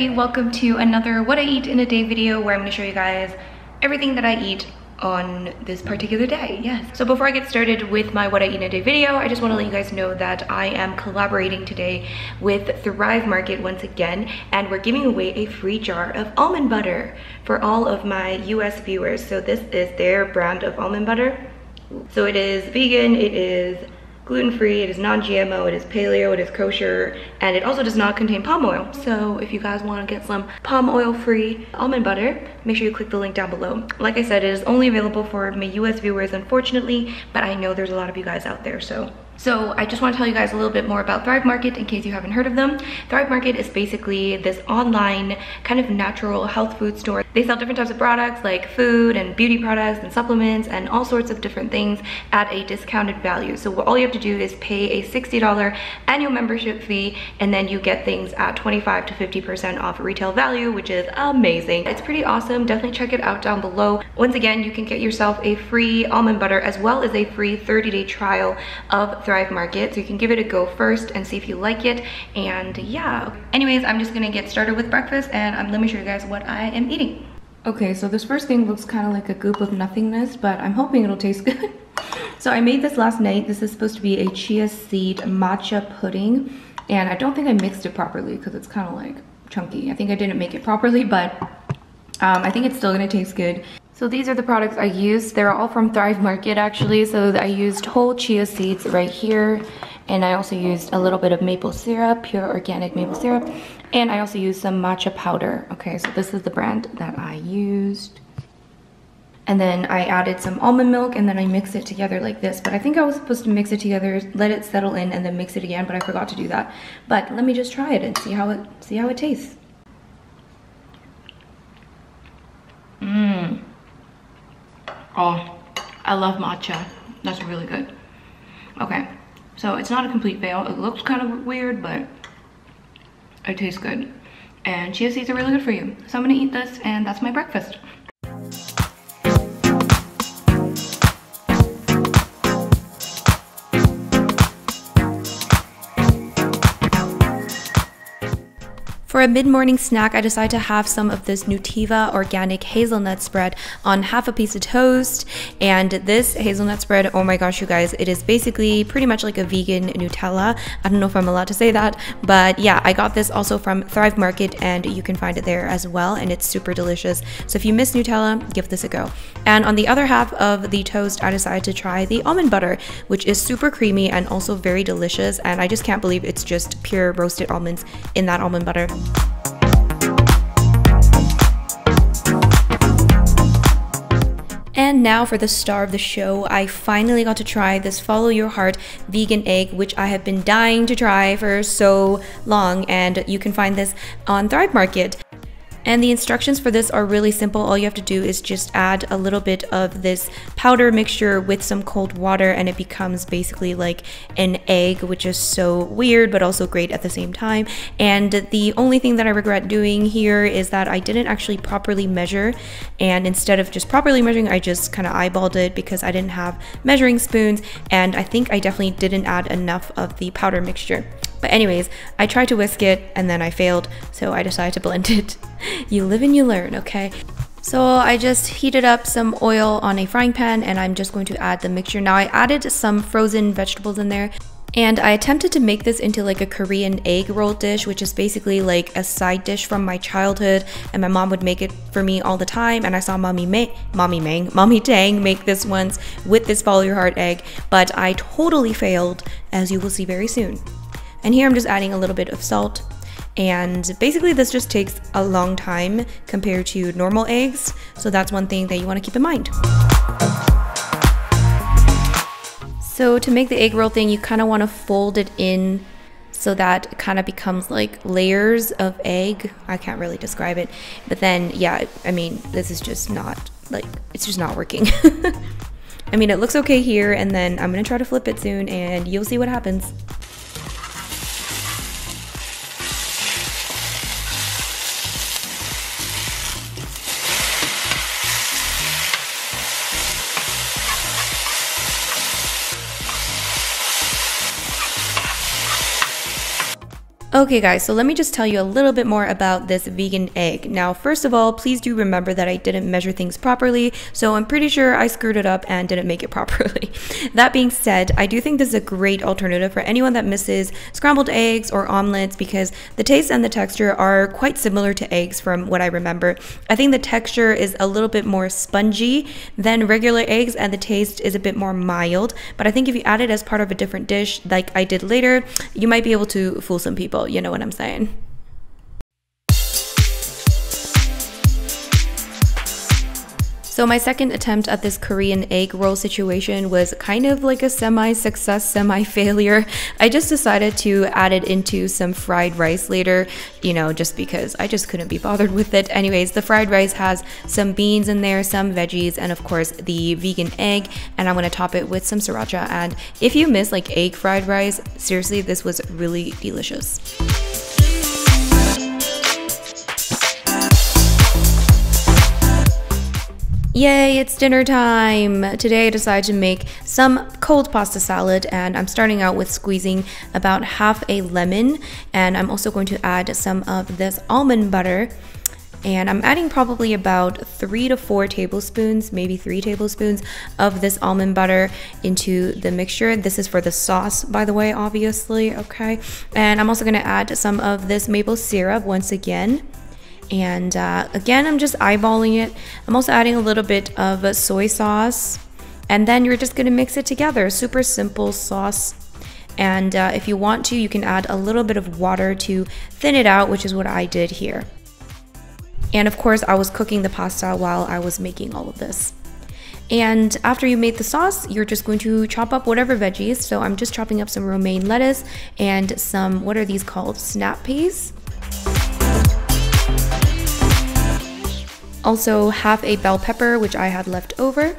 everybody, welcome to another what I eat in a day video where I'm gonna show you guys everything that I eat on this particular day, yes. So before I get started with my what I eat in a day video, I just wanna let you guys know that I am collaborating today with Thrive Market once again, and we're giving away a free jar of almond butter for all of my US viewers. So this is their brand of almond butter. So it is vegan, it is gluten-free, it is non-GMO, it is paleo, it is kosher, and it also does not contain palm oil. So if you guys wanna get some palm oil-free almond butter, make sure you click the link down below. Like I said, it is only available for my US viewers, unfortunately, but I know there's a lot of you guys out there, so so I just want to tell you guys a little bit more about Thrive Market in case you haven't heard of them. Thrive Market is basically this online kind of natural health food store. They sell different types of products like food and beauty products and supplements and all sorts of different things at a discounted value. So all you have to do is pay a $60 annual membership fee and then you get things at 25 to 50% off retail value, which is amazing. It's pretty awesome. Definitely check it out down below. Once again, you can get yourself a free almond butter as well as a free 30-day trial of Thrive Market. So you can give it a go first and see if you like it. And yeah. Anyways, I'm just gonna get started with breakfast and um, let me show you guys what I am eating. Okay, so this first thing looks kind of like a goop of nothingness, but I'm hoping it'll taste good. so I made this last night. This is supposed to be a chia seed matcha pudding. And I don't think I mixed it properly because it's kind of like chunky. I think I didn't make it properly, but um, I think it's still gonna taste good. So these are the products I used. They're all from Thrive Market actually. So I used whole chia seeds right here. And I also used a little bit of maple syrup, pure organic maple syrup. And I also used some matcha powder. Okay, so this is the brand that I used. And then I added some almond milk and then I mixed it together like this. But I think I was supposed to mix it together, let it settle in and then mix it again, but I forgot to do that. But let me just try it and see how it see how it tastes. Oh, I love matcha. That's really good. Okay, so it's not a complete fail. It looks kind of weird, but it tastes good. And chia seeds are really good for you. So I'm gonna eat this and that's my breakfast. For a mid-morning snack, I decided to have some of this Nutiva organic hazelnut spread on half a piece of toast. And this hazelnut spread, oh my gosh, you guys, it is basically pretty much like a vegan Nutella. I don't know if I'm allowed to say that, but yeah, I got this also from Thrive Market and you can find it there as well. And it's super delicious. So if you miss Nutella, give this a go. And on the other half of the toast, I decided to try the almond butter, which is super creamy and also very delicious. And I just can't believe it's just pure roasted almonds in that almond butter. And now for the star of the show, I finally got to try this Follow Your Heart vegan egg, which I have been dying to try for so long, and you can find this on Thrive Market. And the instructions for this are really simple. All you have to do is just add a little bit of this powder mixture with some cold water and it becomes basically like an egg, which is so weird but also great at the same time. And the only thing that I regret doing here is that I didn't actually properly measure and instead of just properly measuring, I just kind of eyeballed it because I didn't have measuring spoons and I think I definitely didn't add enough of the powder mixture. But anyways, I tried to whisk it and then I failed, so I decided to blend it. you live and you learn, okay? So I just heated up some oil on a frying pan and I'm just going to add the mixture. Now I added some frozen vegetables in there and I attempted to make this into like a Korean egg roll dish, which is basically like a side dish from my childhood. And my mom would make it for me all the time. And I saw mommy May, mommy Mang, mommy Tang make this once with this follow your heart egg, but I totally failed, as you will see very soon. And here I'm just adding a little bit of salt. And basically this just takes a long time compared to normal eggs. So that's one thing that you want to keep in mind. So to make the egg roll thing, you kind of want to fold it in so that it kind of becomes like layers of egg. I can't really describe it. But then, yeah, I mean, this is just not like, it's just not working. I mean, it looks okay here, and then I'm gonna try to flip it soon, and you'll see what happens. Okay guys, so let me just tell you a little bit more about this vegan egg. Now, first of all, please do remember that I didn't measure things properly, so I'm pretty sure I screwed it up and didn't make it properly. that being said, I do think this is a great alternative for anyone that misses scrambled eggs or omelets because the taste and the texture are quite similar to eggs from what I remember. I think the texture is a little bit more spongy than regular eggs and the taste is a bit more mild, but I think if you add it as part of a different dish like I did later, you might be able to fool some people you know what I'm saying. So my second attempt at this Korean egg roll situation was kind of like a semi-success, semi-failure. I just decided to add it into some fried rice later, you know, just because I just couldn't be bothered with it. Anyways, the fried rice has some beans in there, some veggies, and of course the vegan egg, and I'm gonna top it with some sriracha. And if you miss like egg fried rice, seriously, this was really delicious. Yay, it's dinner time! Today I decided to make some cold pasta salad and I'm starting out with squeezing about half a lemon and I'm also going to add some of this almond butter and I'm adding probably about three to four tablespoons, maybe three tablespoons of this almond butter into the mixture. This is for the sauce, by the way, obviously, okay? And I'm also gonna add some of this maple syrup once again. And uh, again, I'm just eyeballing it. I'm also adding a little bit of soy sauce. And then you're just gonna mix it together. Super simple sauce. And uh, if you want to, you can add a little bit of water to thin it out, which is what I did here. And of course, I was cooking the pasta while I was making all of this. And after you made the sauce, you're just going to chop up whatever veggies. So I'm just chopping up some romaine lettuce and some, what are these called? Snap peas. Also half a bell pepper, which I had left over.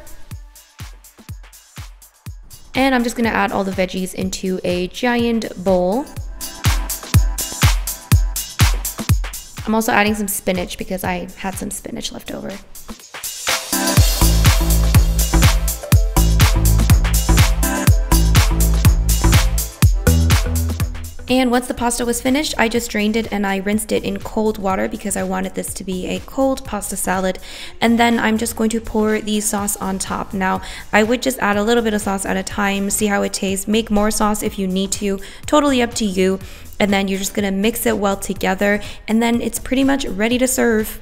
And I'm just gonna add all the veggies into a giant bowl. I'm also adding some spinach because I had some spinach left over. And once the pasta was finished, I just drained it and I rinsed it in cold water because I wanted this to be a cold pasta salad. And then I'm just going to pour the sauce on top. Now, I would just add a little bit of sauce at a time, see how it tastes, make more sauce if you need to, totally up to you. And then you're just gonna mix it well together and then it's pretty much ready to serve.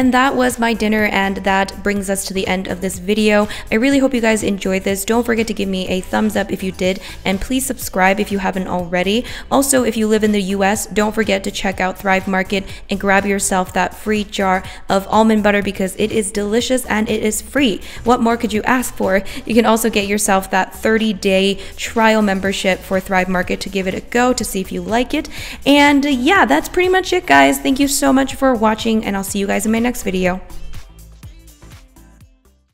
And that was my dinner and that brings us to the end of this video. I really hope you guys enjoyed this. Don't forget to give me a thumbs up if you did and please subscribe if you haven't already. Also, if you live in the US, don't forget to check out Thrive Market and grab yourself that free jar of almond butter because it is delicious and it is free. What more could you ask for? You can also get yourself that 30 day trial membership for Thrive Market to give it a go to see if you like it. And yeah, that's pretty much it guys. Thank you so much for watching and I'll see you guys in my next video.